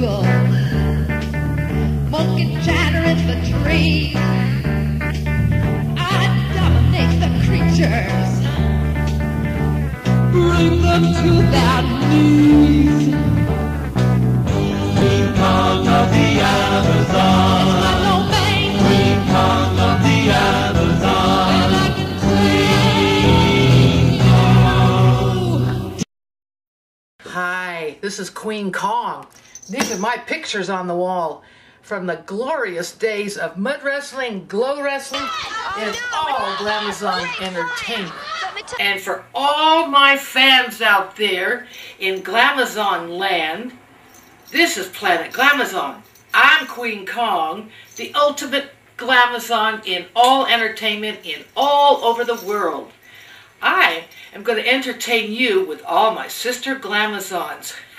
jungle. Monkey chatter in the trees. I dominate the creatures. Bring them to their knees. King Kong of the Amazon. My Kong of the Amazon. and I can claim you. Hi, this is Queen Kong. These are my pictures on the wall from the glorious days of mud wrestling, glow wrestling, and all Glamazon entertainment. And for all my fans out there in Glamazon land, this is Planet Glamazon. I'm Queen Kong, the ultimate Glamazon in all entertainment in all over the world. I am going to entertain you with all my sister Glamazons.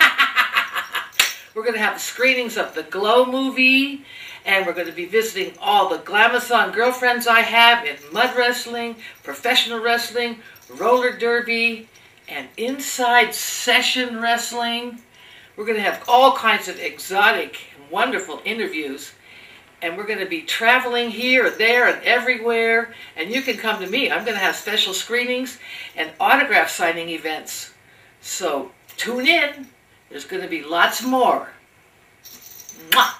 we're going to have screenings of the Glow movie, and we're going to be visiting all the Glamazon girlfriends I have in mud wrestling, professional wrestling, roller derby, and inside session wrestling. We're going to have all kinds of exotic wonderful interviews and we're going to be traveling here, there, and everywhere. And you can come to me. I'm going to have special screenings and autograph signing events. So tune in. There's going to be lots more. Mwah.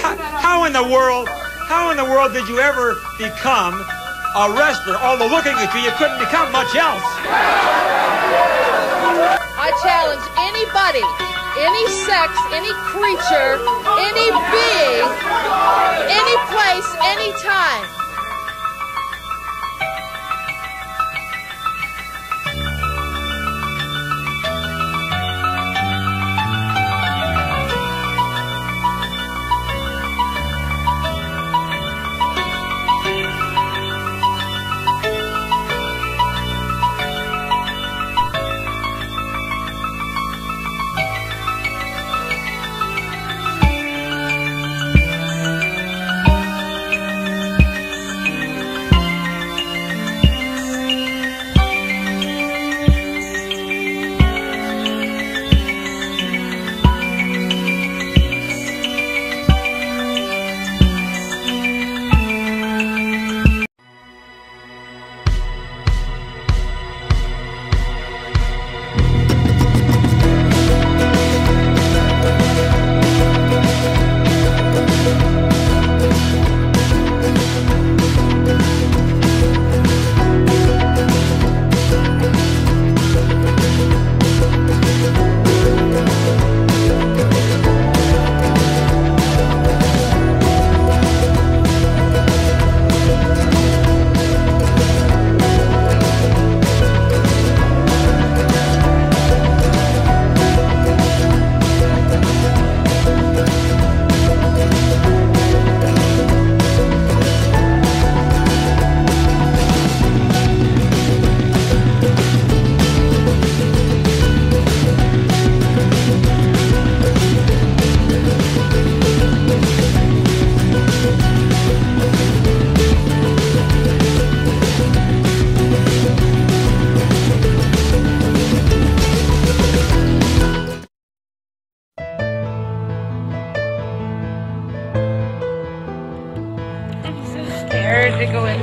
How in the world, how in the world did you ever become a wrestler? Although looking at you, you couldn't become much else. I challenge anybody, any sex, any creature, any being, any place, any time.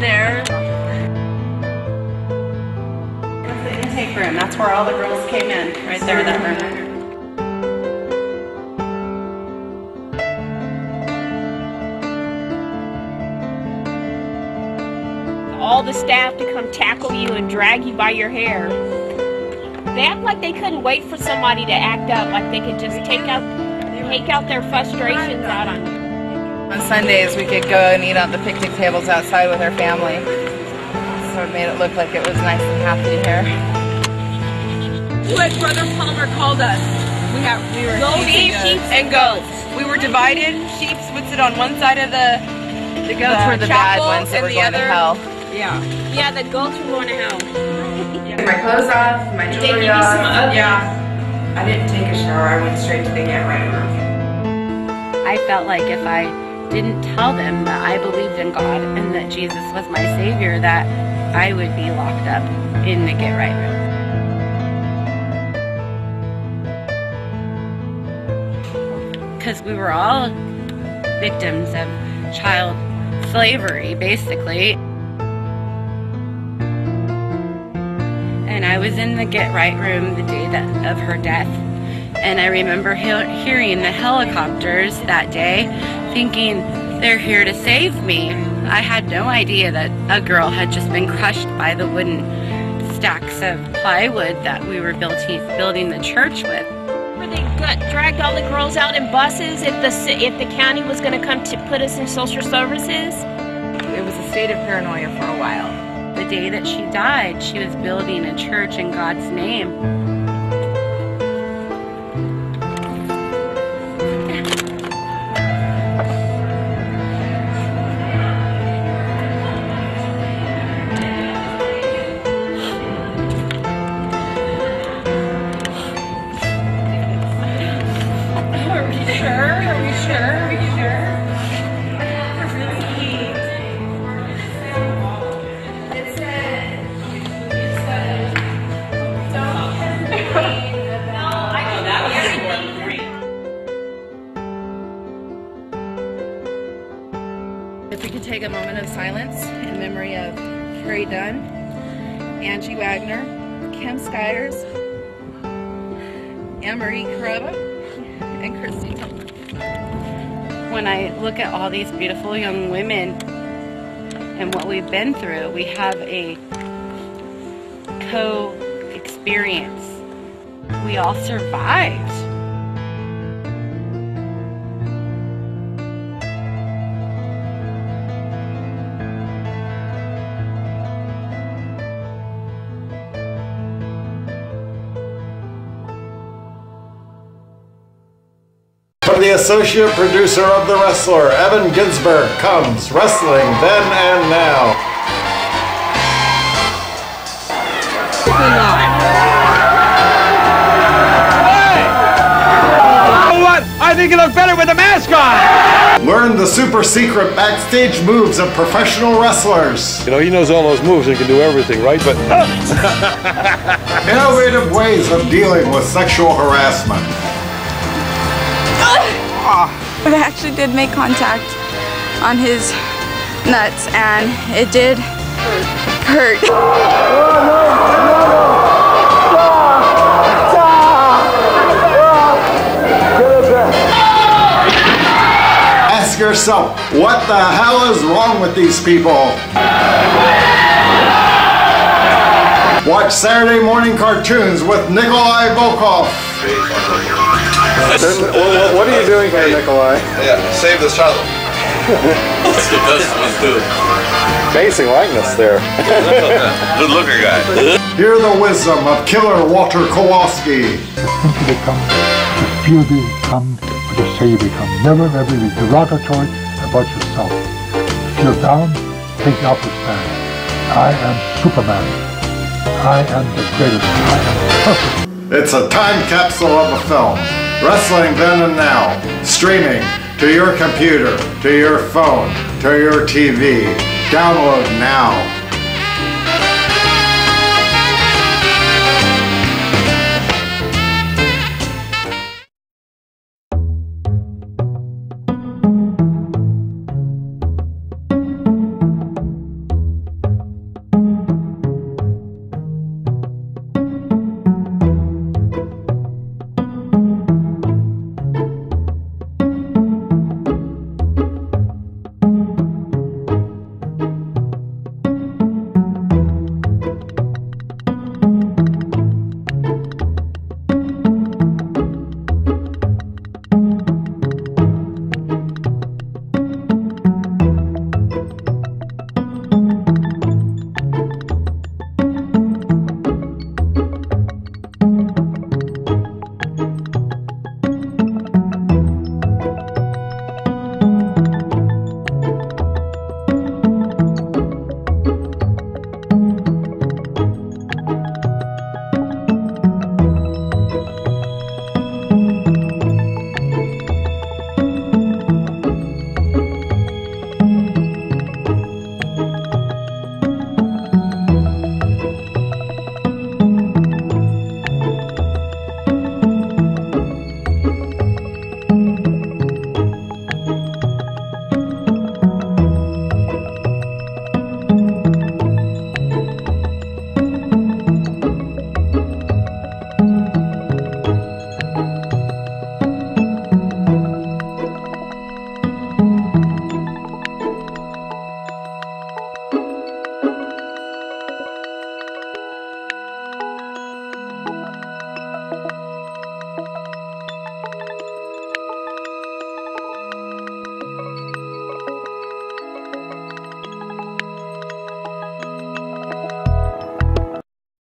There. That's the intake room. That's where all the girls came in, right there, that room. All the staff to come tackle you and drag you by your hair. They act like they couldn't wait for somebody to act up, like they could just take out take out their frustrations out on you. On Sundays, we could go and eat on the picnic tables outside with our family. So it made it look like it was nice and happy here. What Brother Palmer called us. We have we were Sheep sheep and goats. We were divided. Sheep would sit on one side of the. The goats were the bad ones that and were the going to other- hell. Yeah. Yeah, the goats were going to hell. My clothes off, my They jewelry you off. some Yeah. I didn't take a shower. I went straight to the get right room. I felt like if I didn't tell them that I believed in God and that Jesus was my Savior, that I would be locked up in the get right room. because we were all victims of child slavery, basically. And I was in the Get Right room the day that, of her death. And I remember he- hearing the helicopters that day, thinking they're here to save me. I had no idea that a girl had just been crushed by the wooden stacks of plywood that we were building, building the church with. Where they got, dragged all the girls out in buses if the if the county was going to come to put us in social services. It was a state of paranoia for a while. The day that she died, she was building a church in God's name. Take a moment of silence in memory of Carrie Dunn, Angie Wagner, Kim Skyers, Anne Marie Carrera, and Christy. When I look at all these beautiful young women and what we've been through, we have a co experience. We all survived. The associate producer of The Wrestler, Evan Ginsburg, comes Wrestling Then and Now. You know what? I think you look better with a mask on. Learn the super secret backstage moves of professional wrestlers. You know, he knows all those moves and can do everything, right? But Innovative ways of dealing with sexual harassment. Ah! But I actually did make contact on his nuts and it did hurt. Ask yourself, what the hell is wrong with these people? Watch Saturday morning cartoons with Nikolai Volkov. What are you doing here, Nikolai? Yeah, save this child. That's the best one too. Amazing likeness there. Good looking guy. Hear the wisdom of killer Walter Kowalski. think you become, the fear you become, or the say you become. Never ever be derogatory about yourself. If you're down, take the upper stand. I am Superman. I am the greatest. I am perfect. It's a time capsule of a film. Wrestling then and now. Streaming to your computer, to your phone, to your TV. Download now.